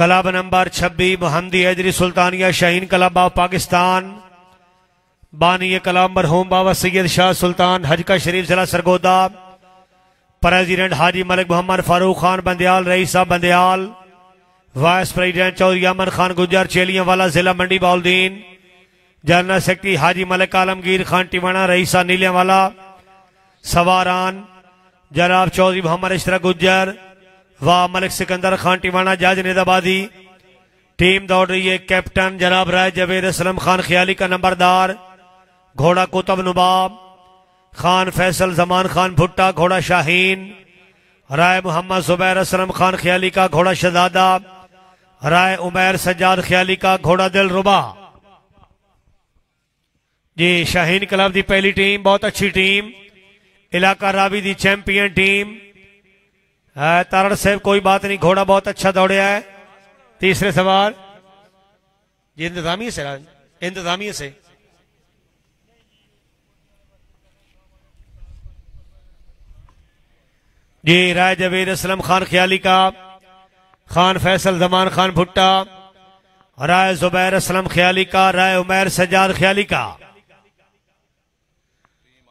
Club number 26 Mohammadi Haidri Sultania Shaheen club of Pakistan. बानी कलाम मरहूम बाबा सैयद शाह सुल्तान, हजका शरीफ जिला सरगोदा। प्रेसिडेंट हाजी मलिक मोहम्मद फारूक खान बंदयाल, रईस साहब बंदयाल। वाइस प्रेसिडेंट चौधरी अमन खान गुजर चेलिया वाला जिला मंडी बाउलदीन। जनरल सेक्रेटरी हाजी मलिक आलमगीर खान टिवाना रईसा नीलिया वाला सवारान। जनाब चौधरी मोहम्मद इशरा गुज्जर वाह, मलिक सिकंदर खान टिवाना जज निजाबादी। टीम दौड़ रही है, कैप्टन जनाब राय जवेद असलम खान ख्याली का नंबरदार। घोड़ा कुतब नबाब खान फैसल जमान खान भुट्टा, घोड़ा शाहीन। राय मोहम्मद जुबैर असलम खान ख्याली का घोड़ा शहजादा। राय उमैर सज्जाद ख्याली का घोड़ा दिल रुबा। जी, शाहीन क्लब की पहली टीम, बहुत अच्छी टीम। इलाका रावी की चैंपियन टीम। तारण साहब, कोई बात नहीं, घोड़ा बहुत अच्छा दौड़िया है। तीसरे सवाल। जी, इंतजामिया से इंतजामिया से। जी, राय जवेद असलम खान ख्याली का, खान फैसल जमान खान भुट्टा, राय जुबैर असलम ख्याली का, राय उमैर सजाद ख्याली का।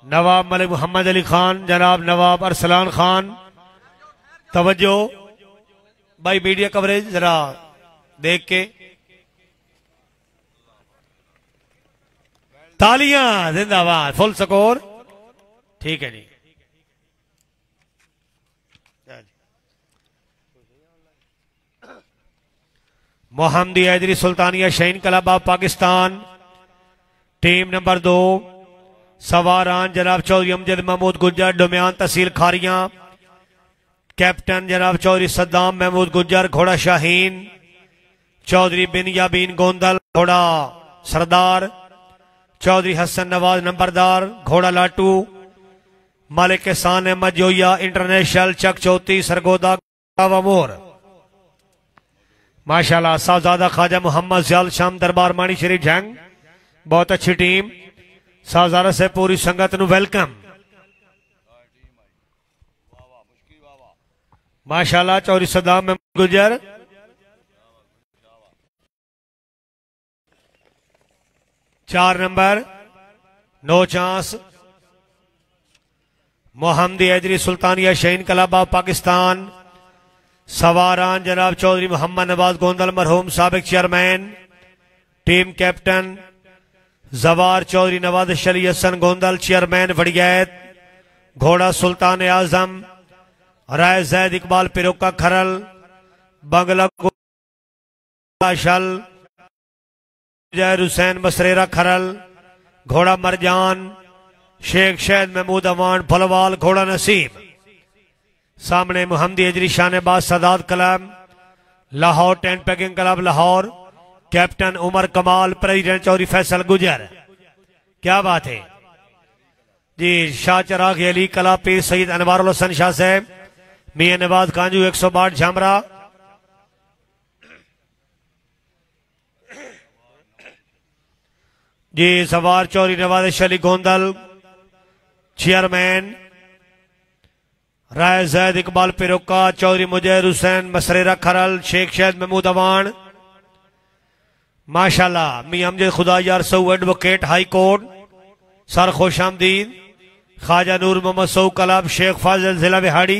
नवाब मलिक मोहम्मद अली खान, जनाब नवाब अरसलान खान। तवज्जो, भाई मीडिया कवरेज जरा देख के। तालियाँ, जिंदाबाद, फुल स्कोर। ठीक है जी। Mohammadi Haidri Sultania Shaheen club of Pakistan. Team number दो सवारान जनाब चौधरी अमजद महमूद गुज्जर, डोमियान तहसील खारियाँ। कैप्टन जनाब चौधरी सद्दाम महमूद गुजर घोड़ा शाहीन, चौधरी बिन याबीन गोंदल, घोड़ा सरदार, चौधरी हसन नवाज़ नंबरदार, घोड़ा लाटू, मालिक सान अहमद जोया इंटरनेशनल, चक चौथी सरगोदा मोर। माशाल्लाह साहबजादा ख्वाजा मोहम्मद जयाल शाम दरबार माणी शरीफ जंग बहुत अच्छी टीम। साहबजादा से पूरी संगत नु वेलकम माशाल्लाह, चौरी सदाम में गुजर। चार number, no chance. Mohammadi Haidri Sultania Shaheen club of Pakistan. सवारान जनाब चौधरी मोहम्मद नवाज़ गोंदल मरहूम सबक चेयरमैन। टीम कैप्टन जवार चौधरी नवाज़ शली हसन गोंदल चेयरमैन वड़ियत घोड़ा सुल्तान आज़म। राय जैद इकबाल पिरोका खरल, बंगला शल जैद हुसैन मसरेरा खरल, घोड़ा मरजान, शेख शहद महमूद अवान, फलवाल घोड़ा नसीब। सामने Mohammadi अजरी Shahbaz Sadaat club Lahore tent pegging club, Lahore, captain Umar Kamal, president Chaudhry Faisal गुजर। क्या बात है? जी, शाह चराग अली कला पीर सईद अनवार हसन शाह साहब मियाँ नवाज़ कांजू एक सौ बाठ झामरा। जी, सवार चौधरी नवाज़, शली गोंदल चेयरमैन राय जैद इकबाल पिरोका, चौधरी मुजैर हुसैन, मसरेरा खरल, शेख शहद महमूद अवान। माशाल्लाह मी अमजद खुदा यार सऊ एडवोकेट हाई कोर्ट सर खुश आमदीद, ख्वाजा नूर मोहम्मद सऊ कलाब, शेख फाजल जिला बिहाड़ी।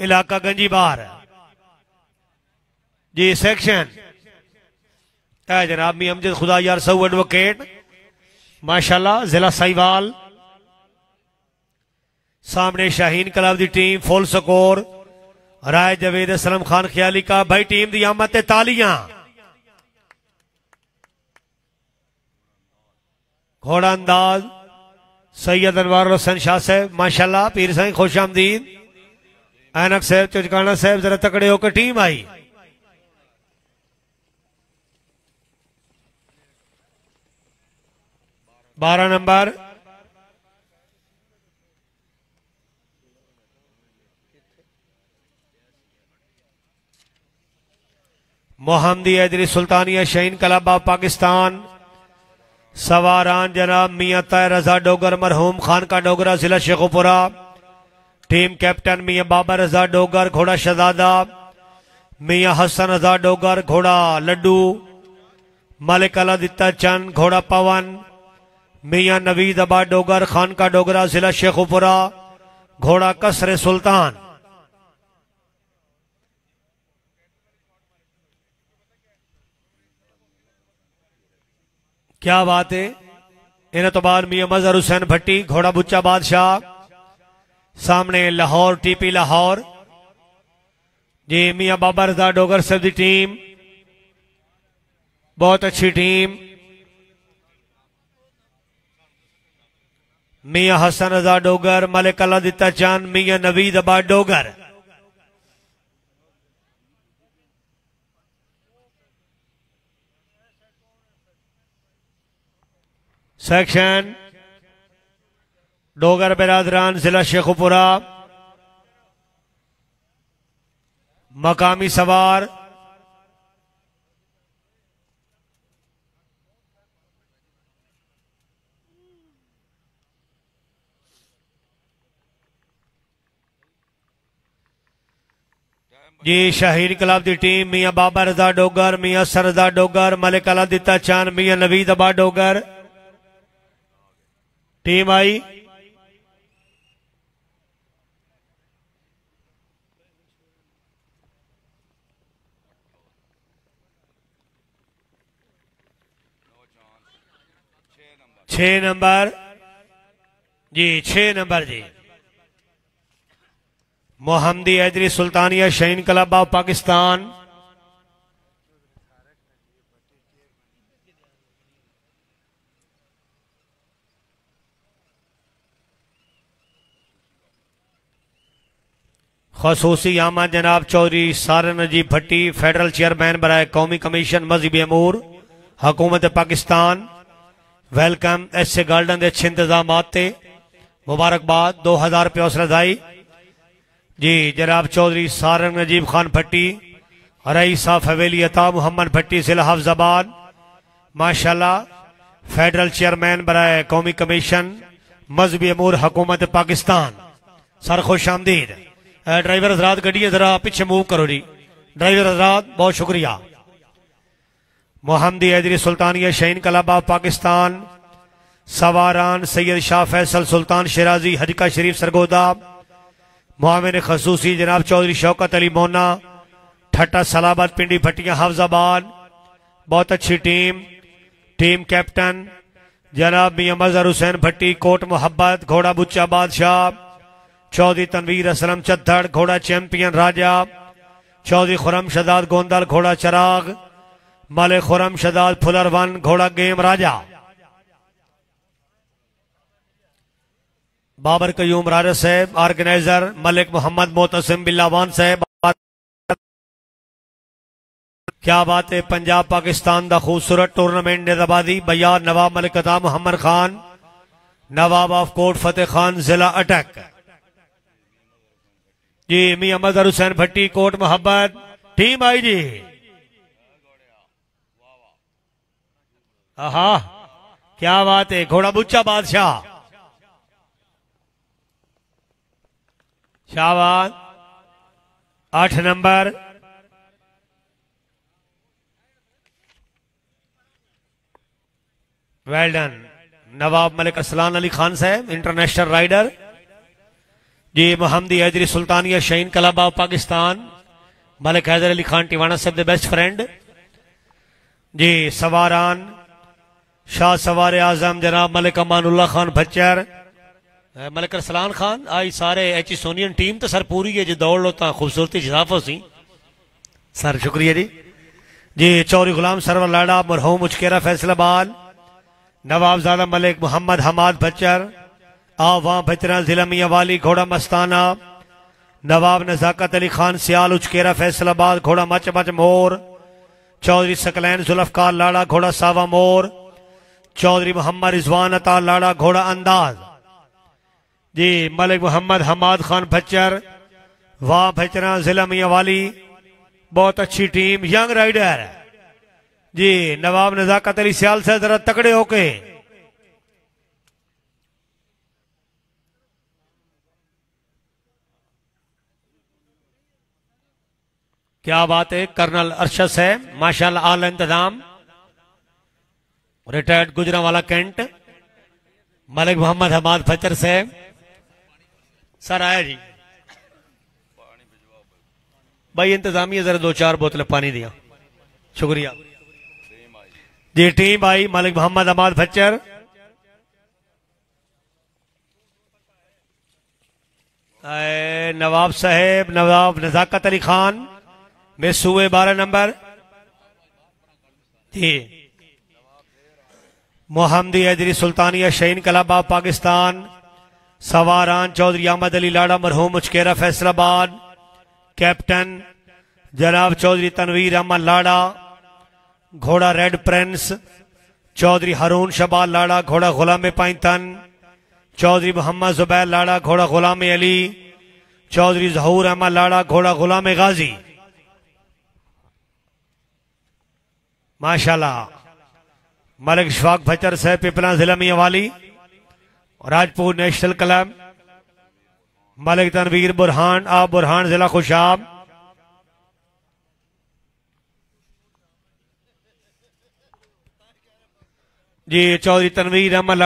इलाका गंजी बार जी सेक्शन है जनाब, मी अमजद खुदा यार सऊ एडवोकेट माशाल्लाह, जिला साहिवाल। सामने शाहीन क्लब की team full score Rai Javed Aslam Khan ख्याली का भाई टीम की आमद तालियाँ। घोड़ा अंदाज, सैयद अनवार हसन शाह साहब, माशाल्लाह, पीर साई खुश आमदीद। ऐनक साहब, चुचकाना साहब, जरा तकड़े होकर टीम आई। बारह number. Mohammadi Haidri Sultania Shaheen club of Pakistan. सवारान जनाब मियाँ तय रजा डोगर मरहूम खान का डोगरा जिला शेखुपुरा। टीम कैप्टन मियाँ बाबा रजा डोगर घोड़ा शहजादा मियाँ हसन रजा डोगर घोड़ा लड्डू मलिक अलादित्ता चंद घोड़ा पवन मियाँ नवीद अबा डोगर खान का डोगरा जिला शेखुपुरा घोड़ा कसर सुल्तान क्या बात है? इन तो बाद मियाँ मजहर हुसैन भट्टी घोड़ा बुच्चा बादशाह सामने लाहौर, टीपी लाहौर। जी, मियाँ बाबा रजा डोगर सब दी टीम। बहुत अच्छी टीम। मियाँ हसन रजा डोगर, मलिक अला दिता चाँद मियाँ नवीद अबा डोगर। सेक्शन डोगर बिरादरान जिला शेखुपुरा। मकामी सवार। जी शाहीन क्लब की टीम, मियाँ बाबा रजा डोगर, मियाँ सरदा डोगर, मलिक अला दिता चाँद, मियाँ नवीद अबा डोगर। टीम आई। छ नंबर। जी छ number ji. Mohammadi Haidri Sultania Shaheen club of Pakistan. खसूसी आमा जनाब चौधरी सारन नजीब भट्टी, फेडरल चेयरमैन, बरए कौमी कमीशन, मजहबी अमूर, हुकूमत पाकिस्तान। वेलकम ऐसे गार्डन के अच्छे इंतज़ाम थे मुबारकबाद, दो हज़ार रुपये हौसला अफजाई जी, जनाब चौधरी सारंग नजीब खान भट्टी रई साफ़ हवेली अता मोहम्मद भट्टी, जिला हफ्जाबाद। माशाल्लाह, फेडरल चेयरमैन बरए कौमी कमीशन, मजहबी अमूर हुकूमत पाकिस्तान। सर खुश आमदीद। ड्राइवर हजरात गड्डी जरा, पीछे मूव करो जी। ड्राइवर हजरात, बहुत शुक्रिया। मोहम्मदी हैदरी सुल्तानिया शहीन क्लब पाकिस्तान, सवारान सैयद शाह फैसल सुल्तान शराजी हजका शरीफ सरगोदा मोहमिन खसूसी जनाब चौधरी शौकत अली मोना, ठट्टा सलाबाद पिंडी भट्टिया हाफजाबाद, बहुत अच्छी टीम टीम कैप्टन जनाब मियाँ मजहर हुसैन भट्टी, कोट मोहब्बत, घोड़ा बुच्चा बादशाह, चौधरी तनवीर असलम चद्दड़, घोड़ा चैंपियन राजा, चौधरी खुरम शदाद गोंदल, घोड़ा चराग माले खुरम शदाद फुलर वन घोड़ा गेम राजा। बाबर कयूम राजा साहब, ऑर्गेनाइजर मलिक मोहम्मद मोतसिम बिल्लावान साहब क्या बात है? पंजाब पाकिस्तान का खूबसूरत टूर्नामेंट निजाबादी भैया नवाब मलिक अता मोहम्मद खान, नवाब ऑफ़ कोट फतेह खान जिला अटक। जी, मियाँ मजहर हुसैन भट्टी, कोट मोहब्बत। टीम आई जी। आहा, क्या बात है, घोड़ा बुच्चा बादशाह। शाबाद आठ number. Well done Nawab Malik Aslan Ali Khan साहब इंटरनेशनल राइडर जी, मोहम्मदी हैदरी सुल्तानिया शहीन क्लब पाकिस्तान। मलिक हैदर अली खान टिवाना साहब द बेस्ट फ्रेंड जी, सवारान। शाह सवार आज़म जनाब मलिक अमानुल्ला खान भच्चर मलिक सलान खान आई सारे एच सोनियन टीम तो सर पूरी है जो दौड़ लो तो खूबसूरती इजाफो सी सर शुक्रिया जी। जी चौरी गुलाम सरवर लाड़ा मरहूम उचकेरा फैसलाबाद। नवाबजादा मलिक मोहम्मद हमाद भच्चर आवा भचरा जिला मियाँ वाली घोड़ा मस्ताना। नवाब नजाकत अली खान सियाल उचकेरा फैसलाबाद घोड़ा much much more. Chaudhry Saqlain Zulfiqar लाड़ा घोड़ा सावा मोर। चौधरी मोहम्मद रिजवान अता लाड़ा घोड़ा अंदाज। जी, मलिक मोहम्मद हमाद खान भच्चर वाह भचरा जिला मियाँ वाली, बहुत अच्छी टीम, यंग राइडर। जी, नवाब नजाकत अली सियाल से जरा तकड़े होके। क्या बात है, कर्नल अरशद है माशाल्लाह आला इंतज़ाम। Retired Gujranwala cantt, Malik Mohammad Hammad Fachar से सर आया जी। भाई, इंतजामिया जरा दो चार बोतलें पानी दिया। शुक्रिया। जी टीम आई मलिक मोहम्मद हमाद फचर नवाब साहेब, नवाब नजाकत अली खान मिस हुए बारह नंबर। जी। मोहम्मदी हैदरी सुल्तानिया शहीन कलाबाब पाकिस्तान सवारान चौधरी अहमद अली लाड़ा मरहूम मुचकेरा फैसलाबाद, कैप्टन जनाब चौधरी तनवीर अहमद लाड़ा, घोड़ा रेड प्रिंस, चौधरी हरून शबाल लाड़ा घोड़ा गुलाम पाइतन चौधरी मोहम्मद जुबैर लाड़ा घोड़ा गुलाम अली, चौधरी जहूर अहमद लाड़ा घोड़ा गुलाम गाजी। माशाल्लाह। मलिक शफाक भचर साहब, पिपला जिला मियावाली राजपूत नेशनल क्लब, मलिक तनवीर बुरहान, आप बुरहान जिला खुशाब। जी, चौधरी तनवीर अहमद